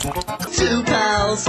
Two pals.